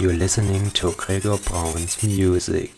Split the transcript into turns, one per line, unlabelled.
You're listening to Gregor Braun's music.